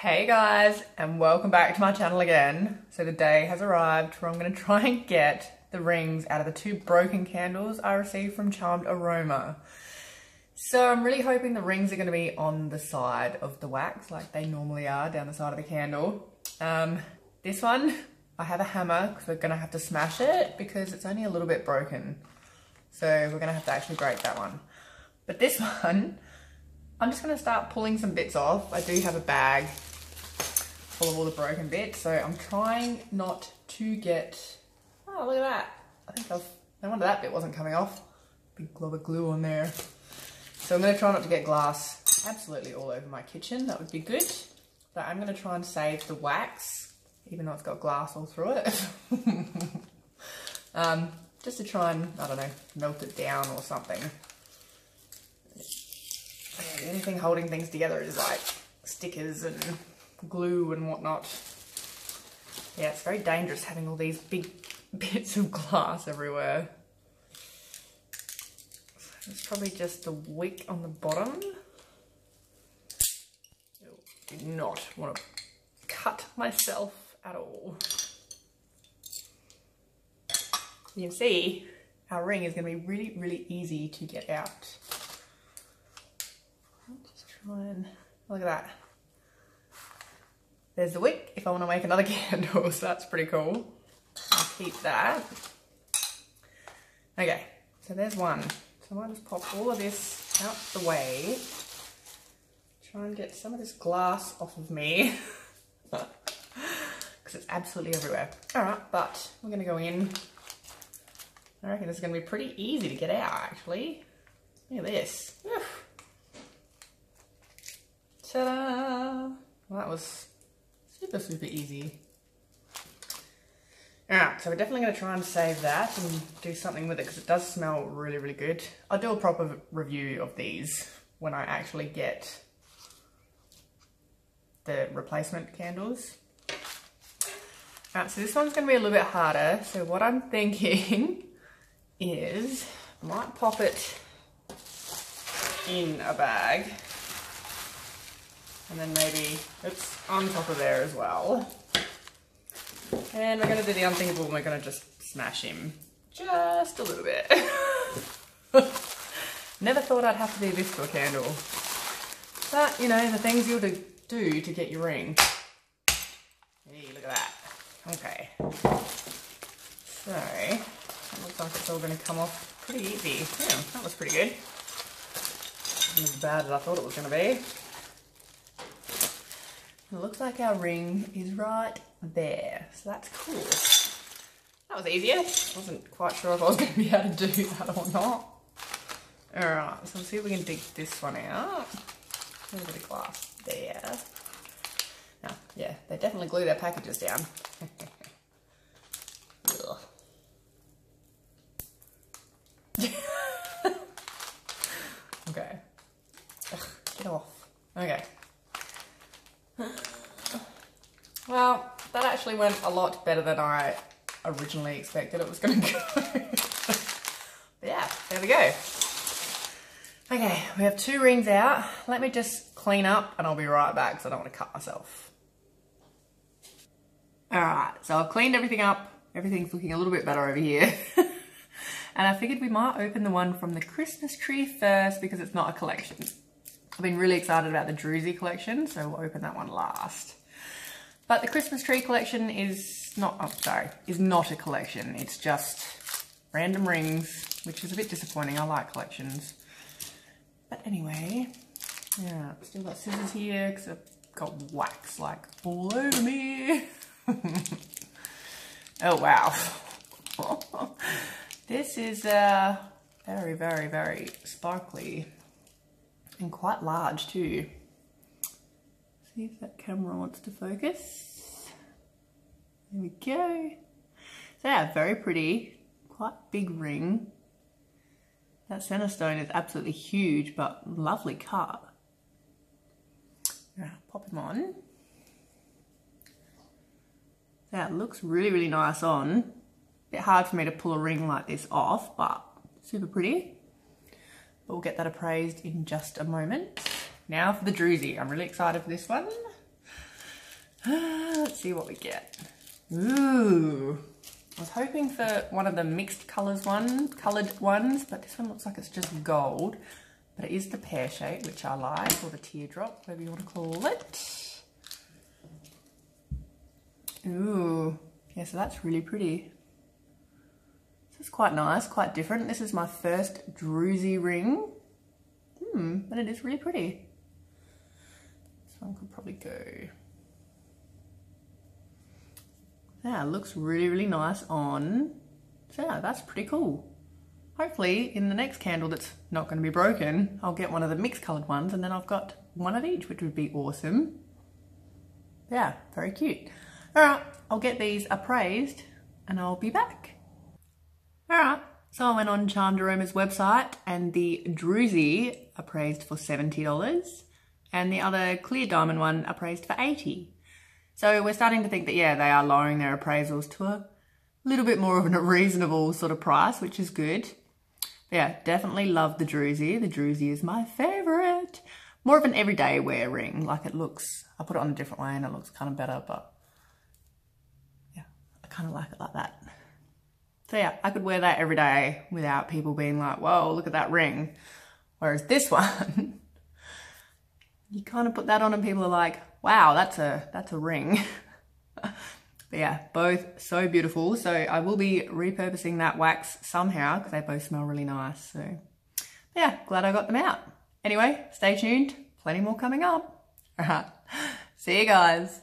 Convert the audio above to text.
Hey guys, and welcome back to my channel again. So the day has arrived where I'm gonna try and get the rings out of the two broken candles I received from Charmed Aroma. So I'm really hoping the rings are gonna be on the side of the wax like they normally are down the side of the candle. Um, this one, I have a hammer because we're gonna have to smash it because it's only a little bit broken. So we're gonna have to actually break that one. But this one, I'm just gonna start pulling some bits off. I do have a bag full of all the broken bits, so I'm trying not to get, oh look at that. I think I've, no wonder that bit wasn't coming off. Big glob of glue on there. So I'm gonna try not to get glass absolutely all over my kitchen, that would be good. But I'm gonna try and save the wax, even though it's got glass all through it. um, just to try and, I don't know, melt it down or something. Anything holding things together is like stickers and glue and whatnot. Yeah, it's very dangerous having all these big bits of glass everywhere. It's probably just the wick on the bottom. Do not want to cut myself at all. You can see our ring is going to be really, really easy to get out. I'll Just try and look at that. There's the wick if I want to make another candle, so that's pretty cool. I'll keep that. Okay, so there's one. So I might just pop all of this out the way. Try and get some of this glass off of me. Because it's absolutely everywhere. Alright, but we're going to go in. I reckon this is going to be pretty easy to get out, actually. Look at this. Ta-da! Well, that was super, super easy. Alright, so we're definitely going to try and save that and do something with it because it does smell really, really good. I'll do a proper review of these when I actually get the replacement candles. Alright, so this one's going to be a little bit harder. So what I'm thinking is I might pop it in a bag and then maybe, oops, on top of there as well. And we're gonna do the unthinkable and we're gonna just smash him just a little bit. Never thought I'd have to do this for a candle. But, you know, the things you'll do to get your ring. Hey, look at that. Okay. So, it looks like it's all gonna come off pretty easy. Yeah, that was pretty good. Not as bad as I thought it was gonna be. It looks like our ring is right there, so that's cool. That was easier. I Wasn't quite sure if I was going to be able to do that or not. Alright, so let's see if we can dig this one out. A little bit of glass there. Now, yeah, they definitely glue their packages down. okay. Ugh, get off. Okay. Well, that actually went a lot better than I originally expected it was going to go. yeah, there we go. Okay, we have two rings out. Let me just clean up and I'll be right back because I don't want to cut myself. Alright, so I've cleaned everything up. Everything's looking a little bit better over here. and I figured we might open the one from the Christmas tree first because it's not a collection. I've been really excited about the Druzy collection, so we'll open that one last. But the Christmas tree collection is not, oh, sorry, is not a collection. It's just random rings, which is a bit disappointing. I like collections. But anyway, yeah, still got scissors here because I've got wax like all over me. oh, wow. this is uh, very, very, very sparkly and quite large too. See if that camera wants to focus. There we go. So yeah, very pretty, quite big ring. That center stone is absolutely huge, but lovely cut. Right, pop him on. That looks really, really nice on. Bit hard for me to pull a ring like this off, but super pretty. But we'll get that appraised in just a moment. Now for the druzy. I'm really excited for this one. Ah, let's see what we get. Ooh. I was hoping for one of the mixed colours one, coloured ones, but this one looks like it's just gold. But it is the pear shape, which I like, or the teardrop, whatever you want to call it. Ooh, yeah, so that's really pretty. This is quite nice, quite different. This is my first druzy ring. Hmm, and it is really pretty. This one could probably go yeah, looks really, really nice on. So yeah, that's pretty cool. Hopefully in the next candle that's not going to be broken, I'll get one of the mixed coloured ones and then I've got one of each, which would be awesome. Yeah, very cute. All right, I'll get these appraised and I'll be back. All right, so I went on Charmed Aroma's website and the Druzy appraised for $70 and the other clear diamond one appraised for 80 so we're starting to think that, yeah, they are lowering their appraisals to a little bit more of a reasonable sort of price, which is good. But yeah, definitely love the Druzy. The Druzy is my favourite. More of an everyday wear ring. Like it looks, I put it on a different way and it looks kind of better, but yeah, I kind of like it like that. So yeah, I could wear that every day without people being like, whoa, look at that ring. Whereas this one, you kind of put that on and people are like, wow, that's a, that's a ring. but yeah, both so beautiful. So I will be repurposing that wax somehow because they both smell really nice. So yeah, glad I got them out. Anyway, stay tuned. Plenty more coming up. See you guys.